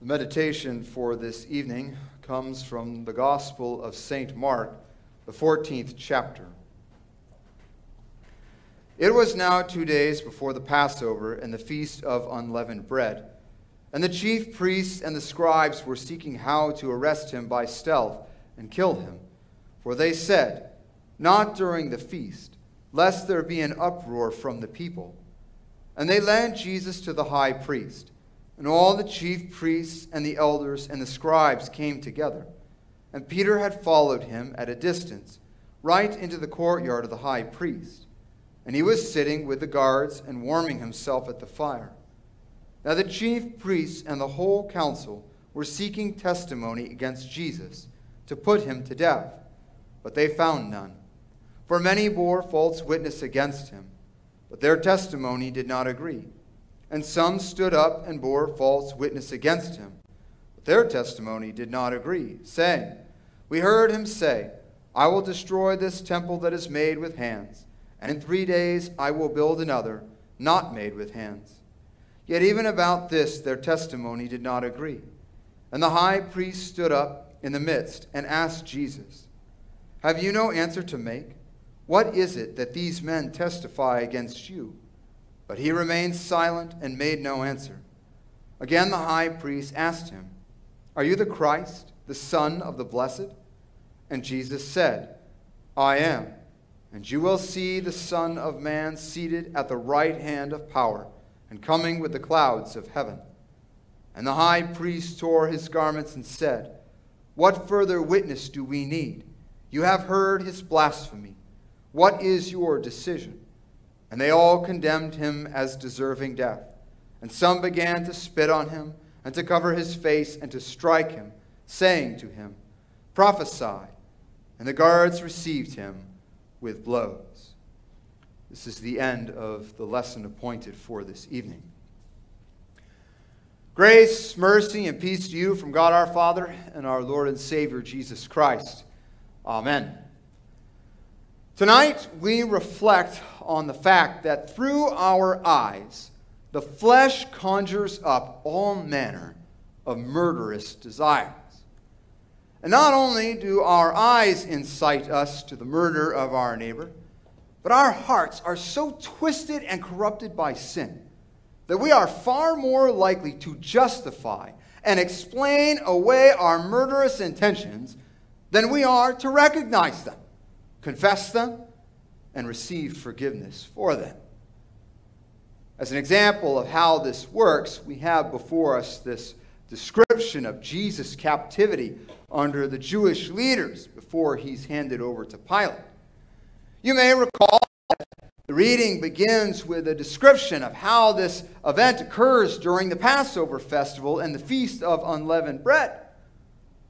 The meditation for this evening comes from the Gospel of St. Mark, the 14th chapter. It was now two days before the Passover and the feast of unleavened bread. And the chief priests and the scribes were seeking how to arrest him by stealth and kill him. For they said, Not during the feast, lest there be an uproar from the people. And they led Jesus to the high priest. And all the chief priests and the elders and the scribes came together. And Peter had followed him at a distance, right into the courtyard of the high priest. And he was sitting with the guards and warming himself at the fire. Now the chief priests and the whole council were seeking testimony against Jesus to put him to death, but they found none. For many bore false witness against him, but their testimony did not agree. And some stood up and bore false witness against him. But their testimony did not agree, saying, We heard him say, I will destroy this temple that is made with hands, and in three days I will build another, not made with hands. Yet even about this their testimony did not agree. And the high priest stood up in the midst and asked Jesus, Have you no answer to make? What is it that these men testify against you? But he remained silent and made no answer. Again, the high priest asked him, Are you the Christ, the Son of the Blessed? And Jesus said, I am. And you will see the Son of Man seated at the right hand of power and coming with the clouds of heaven. And the high priest tore his garments and said, What further witness do we need? You have heard his blasphemy. What is your decision? And they all condemned him as deserving death. And some began to spit on him, and to cover his face, and to strike him, saying to him, Prophesy. And the guards received him with blows. This is the end of the lesson appointed for this evening. Grace, mercy, and peace to you from God our Father and our Lord and Savior Jesus Christ. Amen. Tonight, we reflect on the fact that through our eyes, the flesh conjures up all manner of murderous desires. And not only do our eyes incite us to the murder of our neighbor, but our hearts are so twisted and corrupted by sin that we are far more likely to justify and explain away our murderous intentions than we are to recognize them confess them, and receive forgiveness for them. As an example of how this works, we have before us this description of Jesus' captivity under the Jewish leaders before he's handed over to Pilate. You may recall that the reading begins with a description of how this event occurs during the Passover festival and the Feast of Unleavened Bread.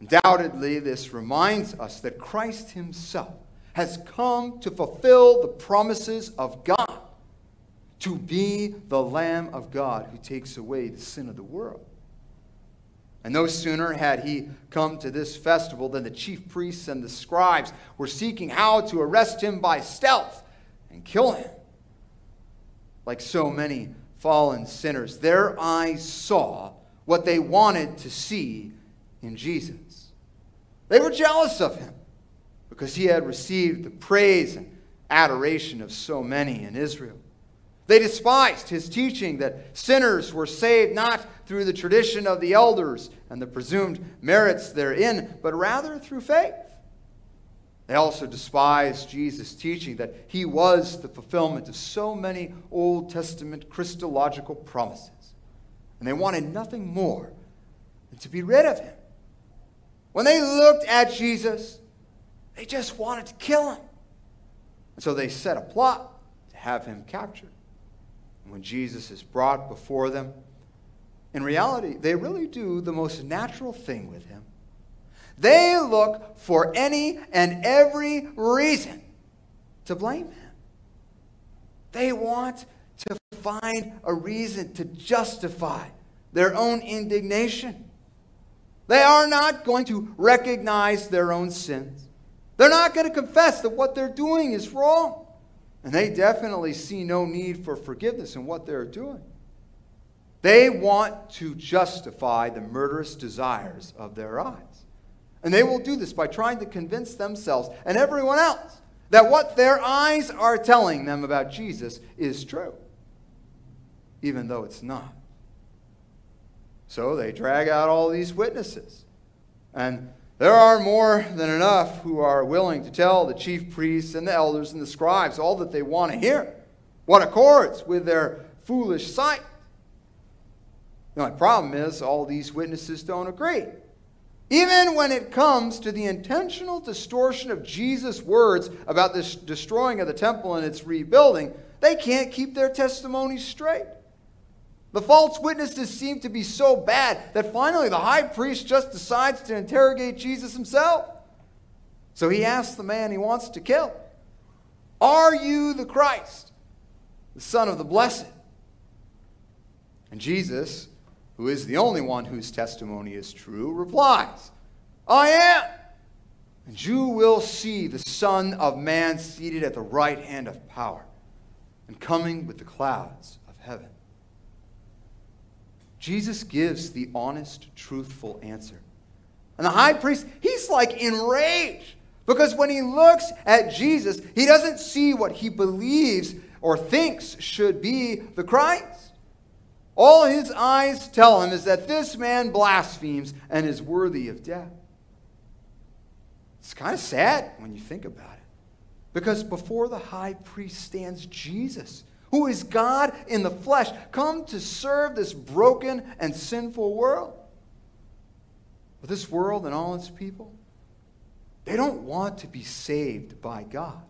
Undoubtedly, this reminds us that Christ himself has come to fulfill the promises of God, to be the Lamb of God who takes away the sin of the world. And no sooner had he come to this festival than the chief priests and the scribes were seeking how to arrest him by stealth and kill him. Like so many fallen sinners, their eyes saw what they wanted to see in Jesus. They were jealous of him because he had received the praise and adoration of so many in Israel. They despised his teaching that sinners were saved not through the tradition of the elders and the presumed merits therein, but rather through faith. They also despised Jesus' teaching that he was the fulfillment of so many Old Testament Christological promises. And they wanted nothing more than to be rid of him. When they looked at Jesus, they just wanted to kill him. And so they set a plot to have him captured. And when Jesus is brought before them, in reality, they really do the most natural thing with him. They look for any and every reason to blame him. They want to find a reason to justify their own indignation. They are not going to recognize their own sins. They're not going to confess that what they're doing is wrong. And they definitely see no need for forgiveness in what they're doing. They want to justify the murderous desires of their eyes. And they will do this by trying to convince themselves and everyone else that what their eyes are telling them about Jesus is true, even though it's not. So they drag out all these witnesses. And there are more than enough who are willing to tell the chief priests and the elders and the scribes all that they want to hear, what accords with their foolish sight. The only problem is all these witnesses don't agree. Even when it comes to the intentional distortion of Jesus' words about this destroying of the temple and its rebuilding, they can't keep their testimonies straight. The false witnesses seem to be so bad that finally the high priest just decides to interrogate Jesus himself. So he asks the man he wants to kill Are you the Christ, the Son of the Blessed? And Jesus who is the only one whose testimony is true, replies, I am. And you will see the Son of Man seated at the right hand of power and coming with the clouds of heaven. Jesus gives the honest, truthful answer. And the high priest, he's like enraged because when he looks at Jesus, he doesn't see what he believes or thinks should be the Christ. All his eyes tell him is that this man blasphemes and is worthy of death. It's kind of sad when you think about it. Because before the high priest stands Jesus, who is God in the flesh, come to serve this broken and sinful world. But this world and all its people, they don't want to be saved by God.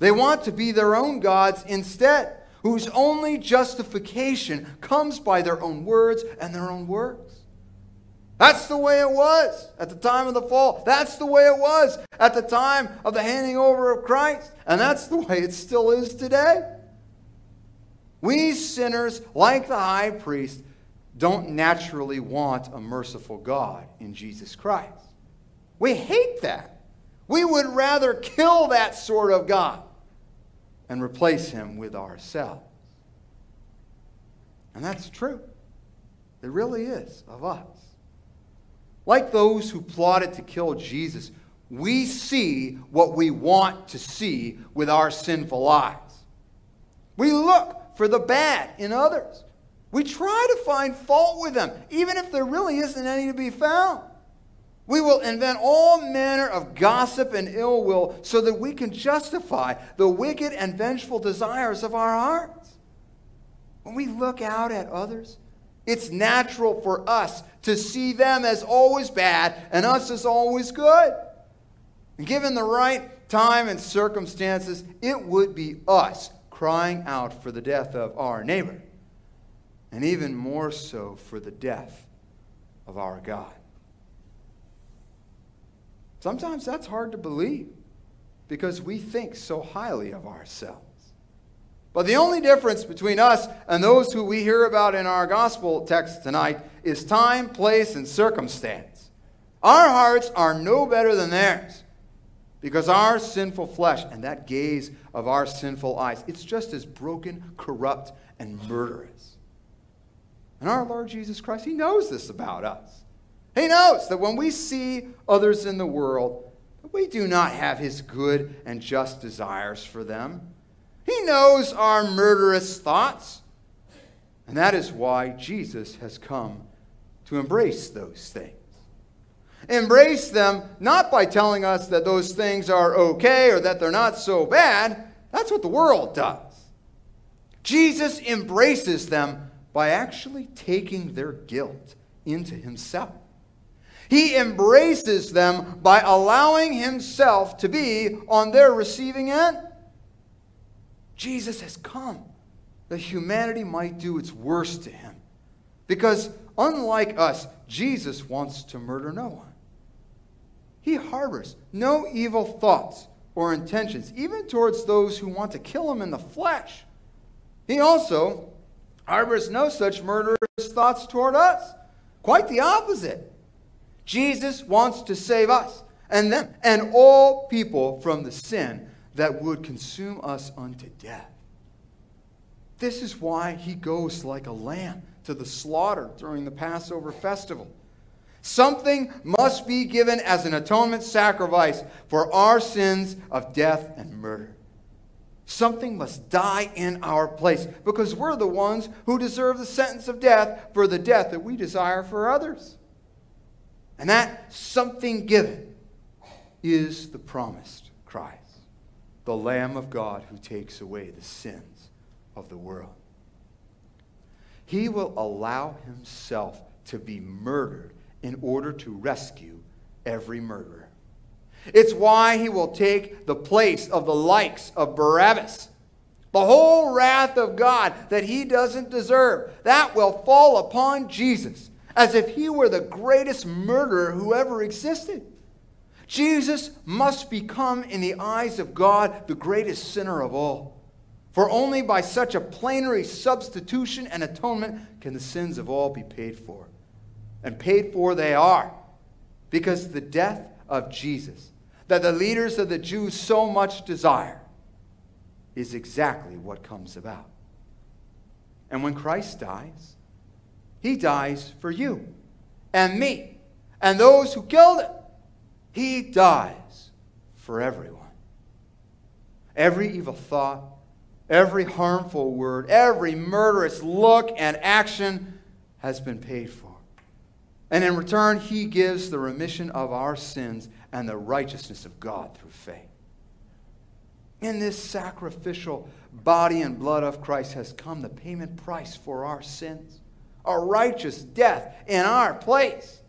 They want to be their own gods instead whose only justification comes by their own words and their own works. That's the way it was at the time of the fall. That's the way it was at the time of the handing over of Christ. And that's the way it still is today. We sinners, like the high priest, don't naturally want a merciful God in Jesus Christ. We hate that. We would rather kill that sort of God and replace him with ourselves. And that's true. It really is of us. Like those who plotted to kill Jesus, we see what we want to see with our sinful eyes. We look for the bad in others. We try to find fault with them, even if there really isn't any to be found. We will invent all manner of gossip and ill will so that we can justify the wicked and vengeful desires of our hearts. When we look out at others, it's natural for us to see them as always bad and us as always good. And given the right time and circumstances, it would be us crying out for the death of our neighbor, and even more so for the death of our God. Sometimes that's hard to believe because we think so highly of ourselves. But the only difference between us and those who we hear about in our gospel text tonight is time, place, and circumstance. Our hearts are no better than theirs because our sinful flesh and that gaze of our sinful eyes, it's just as broken, corrupt, and murderous. And our Lord Jesus Christ, He knows this about us. He knows that when we see others in the world, we do not have his good and just desires for them. He knows our murderous thoughts. And that is why Jesus has come to embrace those things. Embrace them not by telling us that those things are okay or that they're not so bad. That's what the world does. Jesus embraces them by actually taking their guilt into himself. He embraces them by allowing himself to be on their receiving end. Jesus has come that humanity might do its worst to him. Because unlike us, Jesus wants to murder no one. He harbors no evil thoughts or intentions, even towards those who want to kill him in the flesh. He also harbors no such murderous thoughts toward us. Quite the opposite. Jesus wants to save us and them and all people from the sin that would consume us unto death. This is why he goes like a lamb to the slaughter during the Passover festival. Something must be given as an atonement sacrifice for our sins of death and murder. Something must die in our place because we're the ones who deserve the sentence of death for the death that we desire for others. And that something given is the promised Christ, the Lamb of God who takes away the sins of the world. He will allow himself to be murdered in order to rescue every murderer. It's why he will take the place of the likes of Barabbas. The whole wrath of God that he doesn't deserve, that will fall upon Jesus as if he were the greatest murderer who ever existed. Jesus must become, in the eyes of God, the greatest sinner of all. For only by such a plenary substitution and atonement can the sins of all be paid for. And paid for they are, because the death of Jesus, that the leaders of the Jews so much desire, is exactly what comes about. And when Christ dies, he dies for you and me and those who killed him. He dies for everyone. Every evil thought, every harmful word, every murderous look and action has been paid for. And in return, he gives the remission of our sins and the righteousness of God through faith. In this sacrificial body and blood of Christ has come the payment price for our sins, a righteous death in our place.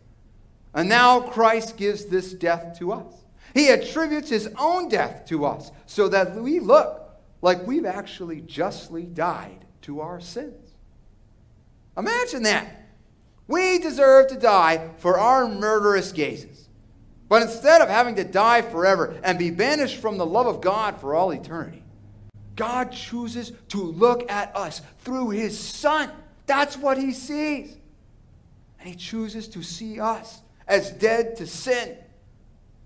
And now Christ gives this death to us. He attributes his own death to us so that we look like we've actually justly died to our sins. Imagine that. We deserve to die for our murderous gazes. But instead of having to die forever and be banished from the love of God for all eternity, God chooses to look at us through his Son. That's what he sees. And he chooses to see us as dead to sin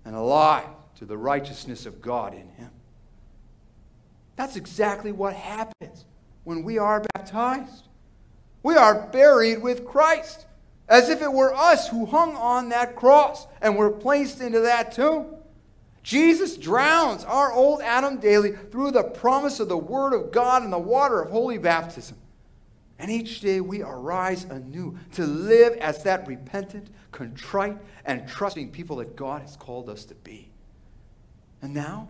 and alive to the righteousness of God in him. That's exactly what happens when we are baptized. We are buried with Christ as if it were us who hung on that cross and were placed into that tomb. Jesus drowns our old Adam daily through the promise of the Word of God and the water of holy baptism. And each day we arise anew to live as that repentant, contrite, and trusting people that God has called us to be. And now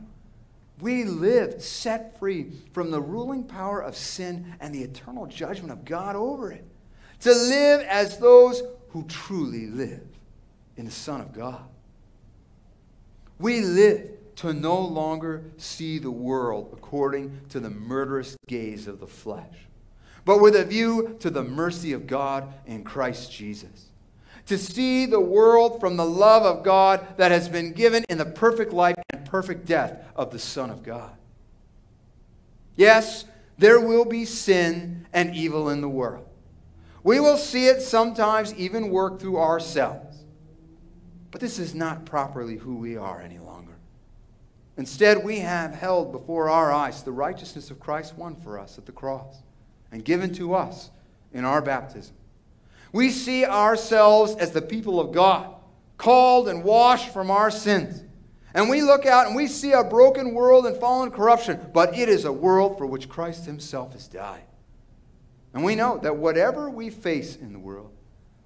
we live set free from the ruling power of sin and the eternal judgment of God over it to live as those who truly live in the Son of God. We live to no longer see the world according to the murderous gaze of the flesh, but with a view to the mercy of God in Christ Jesus. To see the world from the love of God that has been given in the perfect life and perfect death of the Son of God. Yes, there will be sin and evil in the world. We will see it sometimes even work through ourselves. But this is not properly who we are any longer. Instead, we have held before our eyes the righteousness of Christ won for us at the cross and given to us in our baptism. We see ourselves as the people of God, called and washed from our sins. And we look out and we see a broken world and fallen corruption, but it is a world for which Christ himself has died. And we know that whatever we face in the world,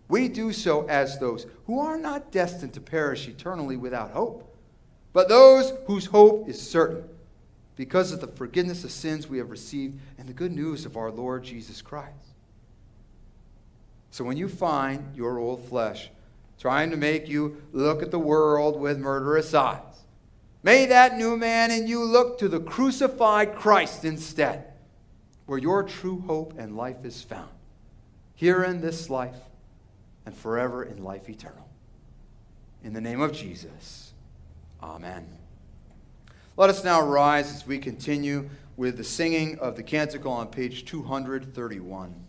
we do so as those who are not destined to perish eternally without hope, but those whose hope is certain because of the forgiveness of sins we have received and the good news of our Lord Jesus Christ. So when you find your old flesh trying to make you look at the world with murderous eyes, may that new man in you look to the crucified Christ instead where your true hope and life is found, here in this life and forever in life eternal. In the name of Jesus, amen. Let us now rise as we continue with the singing of the canticle on page 231.